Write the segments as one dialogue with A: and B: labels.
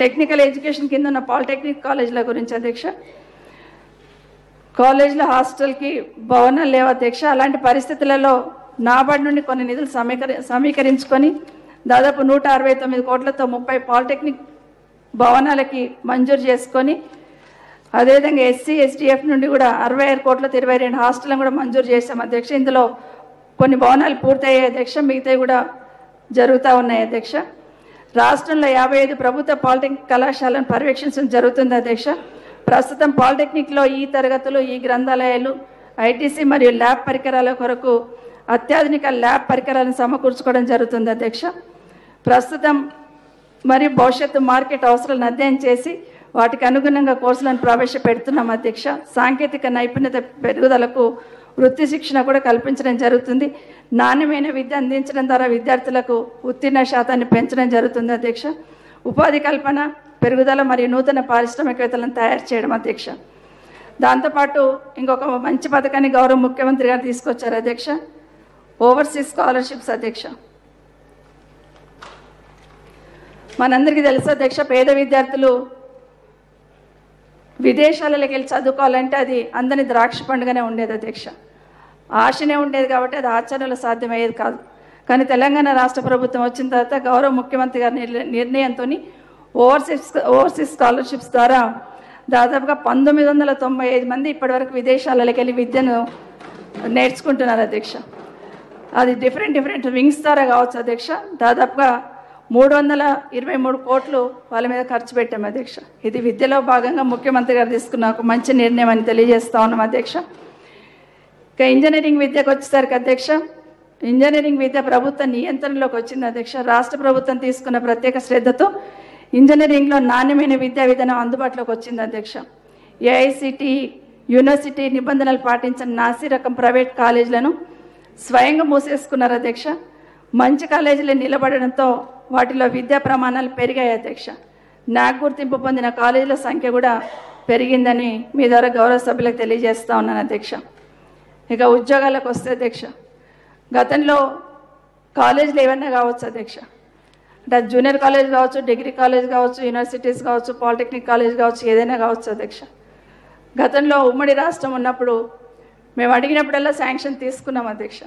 A: Technical education కింద ఉన్న polytechnic కాలేజీల గురించి అధ్యక్ష. కాలేజీల హాస్టల్కి భవనాలు లేవు అధ్యక్ష. అలాంటి పరిస్థితులలో నాబార్డ్ నుండి కొన్ని నిధులు సమీకరి సమీకరించుకొని దాదాపు నూట అరవై తొమ్మిది కోట్లతో ముప్పై పాలిటెక్నిక్ భవనాలకి మంజూరు చేసుకొని అదేవిధంగా ఎస్సీ ఎస్డిఎఫ్ నుండి కూడా అరవై ఆరు కోట్లతో ఇరవై రెండు హాస్టల్ని కూడా మంజూరు చేశాం అధ్యక్ష. ఇందులో కొన్ని భవనాలు పూర్తయ్యాయి అధ్యక్ష. మిగతాయి కూడా జరుగుతూ ఉన్నాయి అధ్యక్ష. రాష్ట్రంలో యాభై ఐదు ప్రభుత్వ పాలిటెక్నిక్ కళాశాలను పర్యవేక్షించడం జరుగుతుంది అధ్యక్ష. ప్రస్తుతం పాలిటెక్నిక్లో ఈ తరగతులు ఈ గ్రంథాలయాలు ఐటీసీ మరియు ల్యాబ్ పరికరాల కొరకు అత్యాధునిక ల్యాబ్ పరికరాలను సమకూర్చుకోవడం జరుగుతుంది అధ్యక్ష. ప్రస్తుతం మరియు భవిష్యత్తు మార్కెట్ అవసరాలను అధ్యయనం చేసి వాటికి అనుగుణంగా కోర్సులను ప్రవేశపెడుతున్నాం అధ్యక్ష. సాంకేతిక నైపుణ్యత పెరుగుదలకు వృత్తి శిక్షణ కూడా కల్పించడం జరుగుతుంది. నాణ్యమైన విద్య అందించడం ద్వారా విద్యార్థులకు ఉత్తీర్ణ శాతాన్ని పెంచడం జరుగుతుంది అధ్యక్ష. ఉపాధి కల్పన పెరుగుదల మరియు నూతన పారిశ్రామికవేత్తలను తయారు చేయడం అధ్యక్ష. దాంతోపాటు ఇంకొక మంచి పథకాన్ని గౌరవ ముఖ్యమంత్రి గారు తీసుకొచ్చారు అధ్యక్ష. ఓవర్సీస్ స్కాలర్షిప్స్ అధ్యక్ష. మనందరికీ తెలుసు అధ్యక్ష పేద విద్యార్థులు విదేశాలకి వెళ్ళి చదువుకోవాలంటే అది అందరి ద్రాక్ష పండుగనే ఉండేది అధ్యక్ష. ఆశనే ఉండేది కాబట్టి అది ఆచరణలో సాధ్యమయ్యేది కాదు. కానీ తెలంగాణ రాష్ట్ర ప్రభుత్వం వచ్చిన తర్వాత గౌరవ ముఖ్యమంత్రి గారి నిర్ణయంతో ఓవర్సీస్ ఓవర్సీస్ స్కాలర్షిప్స్ ద్వారా దాదాపుగా పంతొమ్మిది వందల తొంభై ఐదు మంది ఇప్పటివరకు విదేశాలలోకి వెళ్ళి విద్యను నేర్చుకుంటున్నారు అధ్యక్ష. అది డిఫరెంట్ డిఫరెంట్ వింగ్స్ ద్వారా కావచ్చు అధ్యక్ష. దాదాపుగా మూడు వందల ఇరవై మూడు కోట్లు వాళ్ళ మీద ఖర్చు పెట్టాము అధ్యక్ష. ఇది విద్యలో భాగంగా ముఖ్యమంత్రి గారు తీసుకున్న ఒక మంచి నిర్ణయం అని తెలియజేస్తా ఉన్నాం అధ్యక్ష. ఇక ఇంజనీరింగ్ విద్యకు వచ్చేసరికి అధ్యక్ష ఇంజనీరింగ్ విద్య ప్రభుత్వ నియంత్రణలోకి వచ్చింది అధ్యక్ష. రాష్ట్ర ప్రభుత్వం తీసుకున్న ప్రత్యేక శ్రద్ధతో ఇంజనీరింగ్లో నాణ్యమైన విద్యా విధానం అందుబాటులోకి వచ్చింది అధ్యక్ష. ఏఐసిటి యూనివర్సిటీ నిబంధనలు పాటించిన నాసి రకం ప్రైవేట్ కాలేజీలను స్వయంగా మూసేసుకున్నారు అధ్యక్ష. మంచి కాలేజీలు నిలబడడంతో వాటిలో విద్యా ప్రమాణాలు పెరిగాయి అధ్యక్ష. నాకు గుర్తింపు పొందిన కాలేజీల సంఖ్య కూడా పెరిగిందని మీ ద్వారా గౌరవ సభ్యులకు తెలియజేస్తా ఉన్నాను అధ్యక్ష. ఇక ఉద్యోగాలకు వస్తే అధ్యక్ష. గతంలో కాలేజీలు ఏమన్నా కావచ్చు అధ్యక్ష. అంటే జూనియర్ కాలేజ్ కావచ్చు డిగ్రీ కాలేజ్ కావచ్చు యూనివర్సిటీస్ కావచ్చు పాలిటెక్నిక్ కాలేజ్ కావచ్చు ఏదైనా కావచ్చు అధ్యక్ష. గతంలో ఉమ్మడి రాష్ట్రం ఉన్నప్పుడు మేము అడిగినప్పుడల్లా శాంక్షన్ తీసుకున్నాం అధ్యక్ష.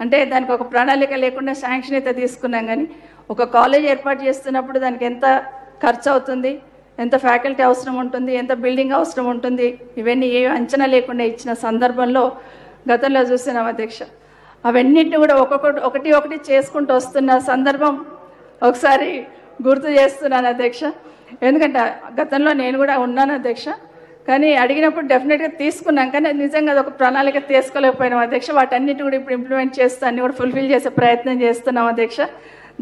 A: అంటే దానికి ఒక ప్రణాళిక లేకుండా శాంక్షన్ అయితే తీసుకున్నాం కానీ ఒక కాలేజ్ ఏర్పాటు చేస్తున్నప్పుడు దానికి ఎంత ఖర్చు అవుతుంది ఎంత ఫ్యాకల్టీ అవసరం ఉంటుంది ఎంత బిల్డింగ్ అవసరం ఉంటుంది ఇవన్నీ ఏ అంచనా లేకుండా ఇచ్చిన సందర్భంలో గతంలో చూసినాం అధ్యక్ష. అవన్నిటిని కూడా ఒక్కొక్కటి ఒకటి ఒకటి చేసుకుంటూ వస్తున్న సందర్భం ఒకసారి గుర్తు చేస్తున్నాను అధ్యక్ష. ఎందుకంటే గతంలో నేను కూడా ఉన్నాను అధ్యక్ష. కానీ అడిగినప్పుడు డెఫినెట్గా తీసుకున్నాం. కానీ నిజంగా అది ఒక ప్రణాళిక తీసుకోలేకపోయినాం అధ్యక్ష. వాటన్నిటి కూడా ఇప్పుడు ఇంప్లిమెంట్ చేస్తూ అన్ని కూడా ఫుల్ఫిల్ చేసే ప్రయత్నం చేస్తున్నాం అధ్యక్ష.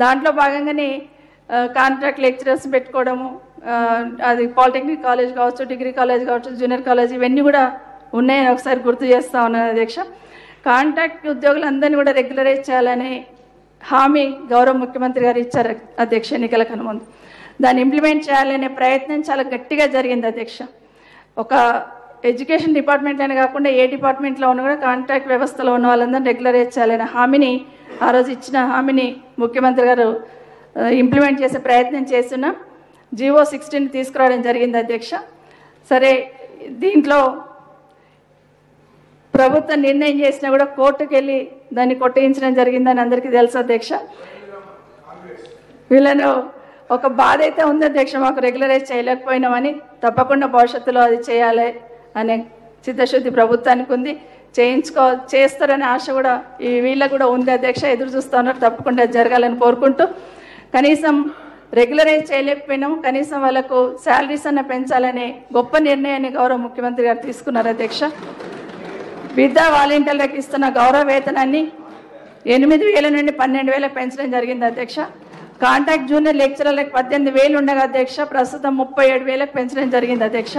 A: దాంట్లో భాగంగానే కాంట్రాక్ట్ లెక్చరర్స్ పెట్టుకోవడము అది పాలిటెక్నిక్ కాలేజ్ కావచ్చు డిగ్రీ కాలేజ్ కావచ్చు జూనియర్ కాలేజ్ ఇవన్నీ కూడా ఉన్నాయని ఒకసారి గుర్తు చేస్తా ఉన్నాను అధ్యక్ష. కాంట్రాక్ట్ ఉద్యోగులందరినీ కూడా రెగ్యులరైజ్ చేయాలని హామీ గౌరవ ముఖ్యమంత్రి గారు ఇచ్చారు అధ్యక్ష ఎన్నికల కన్నా దాన్ని ఇంప్లిమెంట్ చేయాలనే ప్రయత్నం చాలా గట్టిగా జరిగింది అధ్యక్ష. ఒక ఎడ్యుకేషన్ డిపార్ట్మెంట్లోనే కాకుండా ఏ డిపార్ట్మెంట్లో ఉన్నా కూడా కాంట్రాక్ట్ వ్యవస్థలో ఉన్న వాళ్ళందరూ రెగ్యులరైజ్ చేయాలనే హామీని ఆ రోజు ఇచ్చిన హామీని ముఖ్యమంత్రి గారు ఇంప్లిమెంట్ చేసే ప్రయత్నం చేస్తున్నాం. జీవో సిక్స్టీన్ తీసుకురావడం జరిగింది అధ్యక్ష. సరే దీంట్లో ప్రభుత్వం నిర్ణయం చేసినా కూడా కోర్టుకు వెళ్ళి దాన్ని కొట్టేయించడం జరిగిందని అందరికీ తెలుసు అధ్యక్ష. వీళ్ళను ఒక బాధ అయితే ఉంది అధ్యక్ష మాకు రెగ్యులరైజ్ చేయలేకపోయినామని తప్పకుండా భవిష్యత్తులో అది చేయాలి అనే చిత్తశుద్ధి ప్రభుత్వానికి ఉంది. చేయించుకో చేస్తారనే ఆశ కూడా ఈ వీళ్ళకు కూడా ఉంది అధ్యక్ష. ఎదురు చూస్తూ ఉన్నారు తప్పకుండా జరగాలని కోరుకుంటూ. కనీసం రెగ్యులరైజ్ చేయలేకపోయినాము కనీసం వాళ్ళకు శాలరీస్ అన్న పెంచాలనే గొప్ప నిర్ణయాన్ని గౌరవ ముఖ్యమంత్రి గారు తీసుకున్నారు అధ్యక్ష. విద్యా వాలంటీర్లకు ఇస్తున్న గౌరవ వేతనాన్ని ఎనిమిది వేల నుండి పన్నెండు వేలకు పెంచడం జరిగింది అధ్యక్ష. కాంటాక్ట్ జూనియర్ లెక్చరర్లకు పద్దెనిమిది వేలు ఉండగా అధ్యక్ష ప్రస్తుతం ముప్పై ఏడు వేలకు పెంచడం జరిగింది అధ్యక్ష.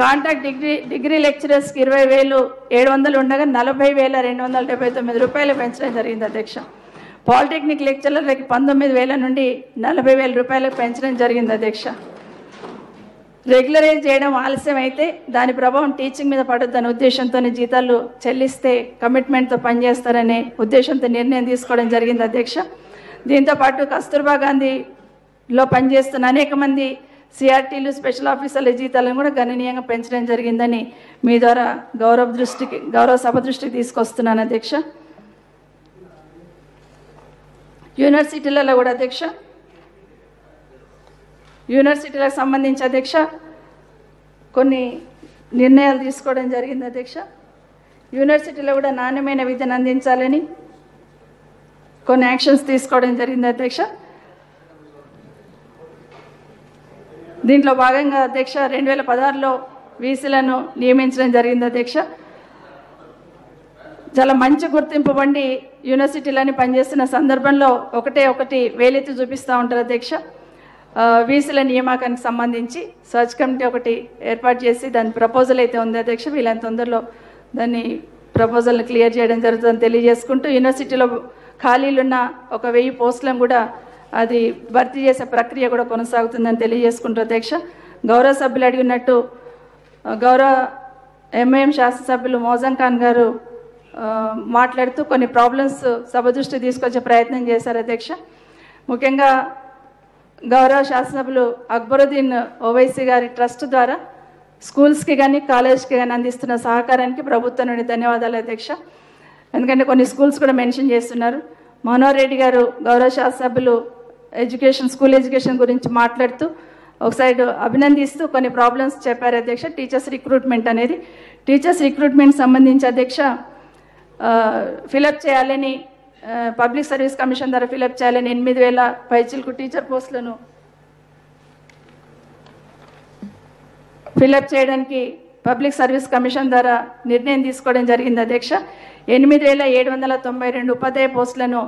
A: కాంటాక్ట్ డిగ్రీ డిగ్రీ లెక్చరర్స్కి ఇరవై వేలు ఏడు వందలు ఉండగా నలభై వేల రెండు వందల డెబ్బై తొమ్మిది రూపాయలు పెంచడం జరిగింది అధ్యక్ష. పాలిటెక్నిక్ లెక్చరర్లకి పంతొమ్మిది వేల నుండి నలభై వేల రూపాయలకు పెంచడం జరిగింది అధ్యక్ష. రెగ్యులరైజ్ చేయడం ఆలస్యం అయితే దాని ప్రభావం టీచింగ్ మీద పడొద్దనే ఉద్దేశంతోనే జీతాలు చెల్లిస్తే కమిట్మెంట్తో పనిచేస్తారనే ఉద్దేశంతో నిర్ణయం తీసుకోవడం జరిగింది అధ్యక్ష. దీంతో పాటు కస్తూర్బా గాంధీలో పనిచేస్తున్న అనేక మంది సిఆర్టీలు స్పెషల్ ఆఫీసర్ల జీతాలను కూడా గణనీయంగా పెంచడం జరిగిందని మీ ద్వారా గౌరవ దృష్టికి గౌరవ సభ దృష్టికి తీసుకొస్తున్నాను అధ్యక్ష. యూనివర్సిటీలలో కూడా అధ్యక్ష యూనివర్సిటీలకు సంబంధించి అధ్యక్ష కొన్ని నిర్ణయాలు తీసుకోవడం జరిగింది అధ్యక్ష. యూనివర్సిటీలో కూడా నాణ్యమైన విద్యను అందించాలని కొన్ని యాక్షన్స్ తీసుకోవడం జరిగింది అధ్యక్ష. దీంట్లో భాగంగా అధ్యక్ష రెండు వేల పదహారులో వీసీలను నియమించడం జరిగింది అధ్యక్ష. చాలా మంచి గుర్తింపు బండి యూనివర్సిటీలని పనిచేస్తున్న సందర్భంలో ఒకటే ఒకటి వేలెత్తి చూపిస్తూ ఉంటారు అధ్యక్ష. వీసీల నియామకానికి సంబంధించి సర్చ్ కమిటీ ఒకటి ఏర్పాటు చేసి దాని ప్రపోజల్ అయితే ఉంది అధ్యక్ష వీళ్ళని తొందరలో దాన్ని ప్రపోజల్ని క్లియర్ చేయడం జరుగుతుందని తెలియజేసుకుంటూ యూనివర్సిటీలో ఖాళీలున్న ఒక వెయ్యి పోస్టులను కూడా అది భర్తీ చేసే ప్రక్రియ కూడా కొనసాగుతుందని తెలియజేసుకుంటూ అధ్యక్ష. గౌరవ సభ్యులు అడిగినట్టు గౌరవ ఎంఐఎం శాసనసభ్యులు మోజన్ ఖాన్ గారు మాట్లాడుతూ కొన్ని ప్రాబ్లమ్స్ సభ దృష్టి తీసుకొచ్చే ప్రయత్నం చేశారు అధ్యక్ష. ముఖ్యంగా గౌరవ శాసనసభ్యులు అక్బరుద్దీన్ ఓవైసీ గారి ట్రస్ట్ ద్వారా స్కూల్స్కి కానీ కాలేజ్కి కానీ అందిస్తున్న సహకారానికి ప్రభుత్వం నుండి ధన్యవాదాలు అధ్యక్ష. ఎందుకంటే కొన్ని స్కూల్స్ కూడా మెన్షన్ చేస్తున్నారు. మనోహర్ రెడ్డి గారు గౌరవ శాసనసభ్యులు ఎడ్యుకేషన్ స్కూల్ ఎడ్యుకేషన్ గురించి మాట్లాడుతూ ఒక సైడ్ అభినందిస్తూ కొన్ని ప్రాబ్లమ్స్ చెప్పారు అధ్యక్ష. టీచర్స్ రిక్రూట్మెంట్ అనేది టీచర్స్ రిక్రూట్మెంట్ సంబంధించి అధ్యక్ష ఫిలప్ చేయాలని పబ్లిక్ సర్వీస్ కమిషన్ ద్వారా ఫిలప్ చేయాలని ఎనిమిది వేల పైచిలకు టీచర్ పోస్టులను ఫిలప్ చేయడానికి పబ్లిక్ సర్వీస్ కమిషన్ ద్వారా నిర్ణయం తీసుకోవడం జరిగింది అధ్యక్ష. ఎనిమిది వేల ఏడు వందల తొంభై రెండు ఉపాధ్యాయ పోస్టులను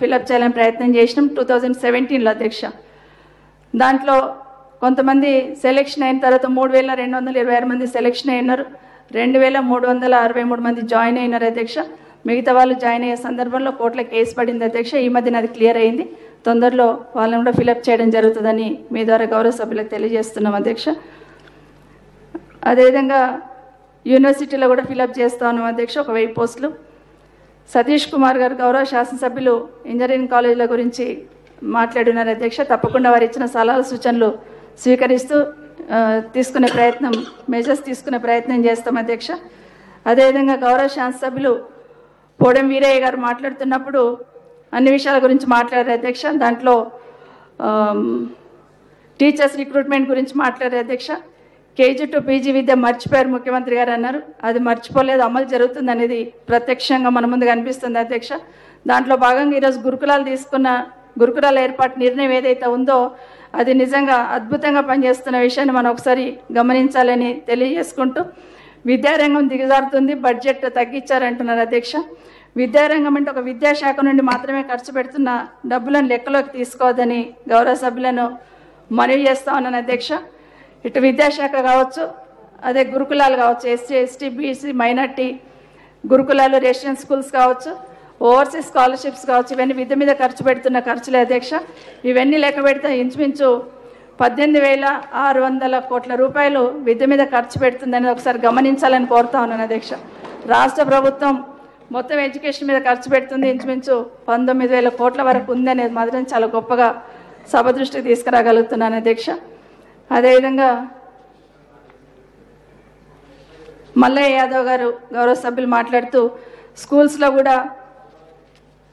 A: ఫిలప్ చేయాలని ప్రయత్నం చేసినాం టూ థౌజండ్ సెవెంటీన్లో అధ్యక్ష. దాంట్లో కొంతమంది సెలెక్షన్ అయిన తర్వాత మూడు వేల రెండు వందల ఇరవై ఆరు మంది సెలెక్షన్ అయినారు. రెండు వేల మూడు వందల అరవై మూడు మంది జాయిన్ అయినారు అధ్యక్ష. మిగతా వాళ్ళు జాయిన్ అయ్యే సందర్భంలో కోర్టులో కేసు పడింది అధ్యక్ష ఈ మధ్యన అది క్లియర్ అయింది. తొందరలో వాళ్ళని కూడా ఫిలప్ చేయడం జరుగుతుందని మీ ద్వారా గౌరవ సభ్యులకు తెలియజేస్తున్నాం అధ్యక్ష. అదేవిధంగా యూనివర్సిటీలో కూడా ఫిలప్ చేస్తా ఉన్నాం అధ్యక్ష ఒక వెయ్యి పోస్టులు. సతీష్ కుమార్ గారు గౌరవ శాసనసభ్యులు ఇంజనీరింగ్ కాలేజీల గురించి మాట్లాడున్నారు అధ్యక్ష. తప్పకుండా వారు ఇచ్చిన సలహాలు సూచనలు స్వీకరిస్తూ తీసుకునే ప్రయత్నం మెజర్స్ తీసుకునే ప్రయత్నం చేస్తాం అధ్యక్ష. అదేవిధంగా గౌరవ శాసనసభ్యులు పోడెం వీరయ్య గారు మాట్లాడుతున్నప్పుడు అన్ని విషయాల గురించి మాట్లాడారు అధ్యక్ష. దాంట్లో టీచర్స్ రిక్రూట్మెంట్ గురించి మాట్లాడారు అధ్యక్ష. కేజీ టు పీజీ విద్య మర్చిపోయారు ముఖ్యమంత్రి గారు అన్నారు. అది మర్చిపోలేదు అమలు జరుగుతుంది అనేది ప్రత్యక్షంగా మన ముందు కనిపిస్తుంది అధ్యక్ష. దాంట్లో భాగంగా ఈరోజు గురుకులాలు తీసుకున్న గురుకులాల ఏర్పాటు నిర్ణయం ఏదైతే ఉందో అది నిజంగా అద్భుతంగా పనిచేస్తున్న విషయాన్ని మనం ఒకసారి గమనించాలని తెలియజేసుకుంటూ విద్యారంగం దిగజారుతుంది బడ్జెట్ తగ్గించారంటున్నారు అధ్యక్ష. విద్యారంగం అంటే ఒక విద్యాశాఖ నుండి మాత్రమే ఖర్చు పెడుతున్న డబ్బులను లెక్కలోకి తీసుకోవద్దని గౌరవ సభ్యులను మనవి చేస్తా ఉన్నాను అధ్యక్ష. ఇటు విద్యాశాఖ కావచ్చు అదే గురుకులాలు కావచ్చు ఎస్సీ ఎస్టీ బీసీ మైనార్టీ గురుకులాలు రెసిడెన్స్ స్కూల్స్ కావచ్చు ఓవర్సీస్ స్కాలర్షిప్స్ కావచ్చు ఇవన్నీ విద్య మీద ఖర్చు పెడుతున్న ఖర్చులే అధ్యక్ష. ఇవన్నీ లెక్క పెడితే ఇంచుమించు పద్దెనిమిది వేల ఆరు వందల కోట్ల రూపాయలు విద్య మీద ఖర్చు పెడుతుందని ఒకసారి గమనించాలని కోరుతా ఉన్నాను అధ్యక్ష. రాష్ట్ర ప్రభుత్వం మొత్తం ఎడ్యుకేషన్ మీద ఖర్చు పెడుతుంది. ఇంచుమించు పంతొమ్మిది వేల కోట్ల వరకు ఉందనేది మాత్రం చాలా గొప్పగా సభ దృష్టికి తీసుకురాగలుగుతున్నాను అధ్యక్ష. అదేవిధంగా మల్లయ్య యాదవ్ గారు గౌరవ సభ్యులు మాట్లాడుతూ స్కూల్స్లో కూడా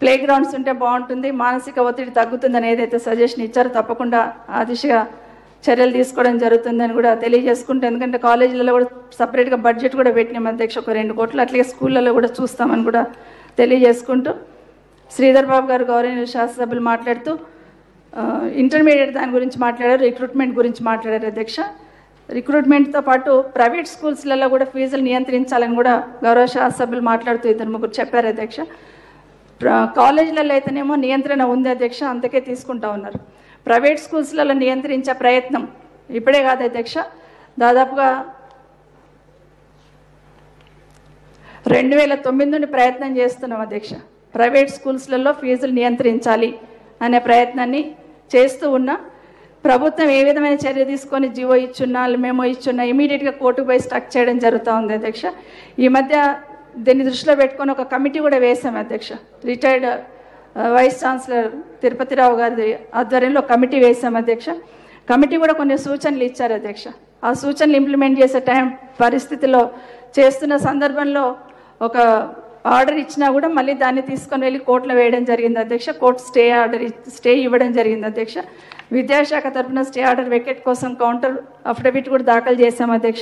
A: ప్లే గ్రౌండ్స్ ఉంటే బాగుంటుంది మానసిక ఒత్తిడి తగ్గుతుందని ఏదైతే సజెషన్ ఇచ్చారో తప్పకుండా ఆ దిశగా చర్యలు తీసుకోవడం జరుగుతుందని కూడా తెలియజేసుకుంటే ఎందుకంటే కాలేజీలలో కూడా సపరేట్గా బడ్జెట్ కూడా పెట్టినాం అధ్యక్ష ఒక రెండు కోట్లు అట్లాగే స్కూళ్ళలో కూడా చూస్తామని కూడా తెలియజేసుకుంటూ. శ్రీధర్ బాబు గారు గౌరవ శాసనసభ్యులు మాట్లాడుతూ ఇంటర్మీడియట్ దాని గురించి మాట్లాడారు రిక్రూట్మెంట్ గురించి మాట్లాడారు అధ్యక్ష. రిక్రూట్మెంట్తో పాటు ప్రైవేట్ స్కూల్స్లలో కూడా ఫీజులు నియంత్రించాలని కూడా గౌరవ శాసనసభ్యులు మాట్లాడుతూ ఇద్దరు ముగ్గురు చెప్పారు అధ్యక్ష. కాలేజీలలో అయితేనేమో నియంత్రణ ఉంది అధ్యక్ష అంతకే తీసుకుంటా ఉన్నారు. ప్రైవేట్ స్కూల్స్లలో నియంత్రించే ప్రయత్నం ఇప్పుడే కాదు అధ్యక్ష దాదాపుగా రెండు వేల తొమ్మిది నుండి ప్రయత్నం చేస్తున్నాం అధ్యక్ష. ప్రైవేట్ స్కూల్స్లలో ఫీజులు నియంత్రించాలి అనే ప్రయత్నాన్ని చేస్తూ ఉన్నా ప్రభుత్వం ఏ విధమైన చర్య తీసుకొని జీవో ఇచ్చున్నా మేము ఇచ్చున్నా ఇమీడియట్గా కోర్టుకు పోయి స్టక్ చేయడం జరుగుతూ ఉంది అధ్యక్ష. ఈ మధ్య దీన్ని దృష్టిలో పెట్టుకొని ఒక కమిటీ కూడా వేశాం అధ్యక్ష. రిటైర్డ్ వైస్ ఛాన్సలర్ తిరుపతిరావు గారి ఆధ్వర్యంలో కమిటీ వేశాం అధ్యక్ష. కమిటీ కూడా కొన్ని సూచనలు ఇచ్చారు అధ్యక్ష. ఆ సూచనలు ఇంప్లిమెంట్ చేసే టైం పరిస్థితిలో చేస్తున్న సందర్భంలో ఒక ఆర్డర్ ఇచ్చినా కూడా మళ్ళీ దాన్ని తీసుకొని వెళ్ళి కోర్టులో వేయడం జరిగింది అధ్యక్ష. కోర్టు స్టే ఆర్డర్ ఇ- స్టే ఇవ్వడం జరిగింది అధ్యక్ష. విద్యాశాఖ తరఫున స్టే ఆర్డర్ వెకెట్ కోసం కౌంటర్ అఫిడవిట్ కూడా దాఖలు చేశాం అధ్యక్ష.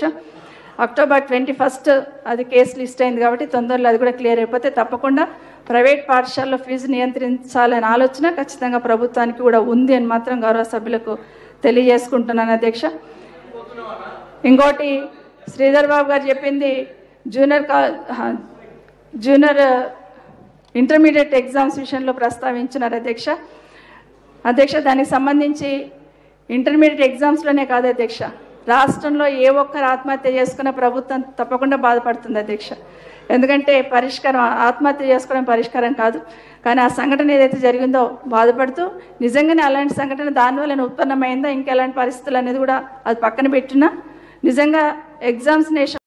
A: అక్టోబర్ ట్వంటీ ఫస్ట్ అది కేసు లిస్ట్ అయింది కాబట్టి తొందరలో అది కూడా క్లియర్ అయిపోతే తప్పకుండా ప్రైవేట్ పాఠశాలలో ఫీజు నియంత్రించాలనే ఆలోచన ఖచ్చితంగా ప్రభుత్వానికి కూడా ఉంది అని మాత్రం గౌరవ సభ్యులకు తెలియజేసుకుంటున్నాను అధ్యక్ష. ఇంకోటి శ్రీధర్ బాబు గారు చెప్పింది జూనియర్ కా జూనియర్ ఇంటర్మీడియట్ ఎగ్జామ్స్ విషయంలో ప్రస్తావించినారు అధ్యక్ష. అధ్యక్ష దానికి సంబంధించి ఇంటర్మీడియట్ ఎగ్జామ్స్లోనే కాదు అధ్యక్ష. రాష్ట్రంలో ఏ ఒక్కరు ఆత్మహత్య చేసుకున్న ప్రభుత్వం తప్పకుండా బాధపడుతుంది అధ్యక్ష. ఎందుకంటే పరిష్కారం ఆత్మహత్య చేసుకోవడం పరిష్కారం కాదు. కానీ ఆ సంఘటన ఏదైతే జరిగిందో బాధపడుతూ నిజంగానే అలాంటి సంఘటన దానివల్ల ఉత్పన్నమైందా ఇంకెలాంటి పరిస్థితులు అనేది కూడా అది పక్కన పెట్టినా నిజంగా ఎగ్జామ్స్ నేషన్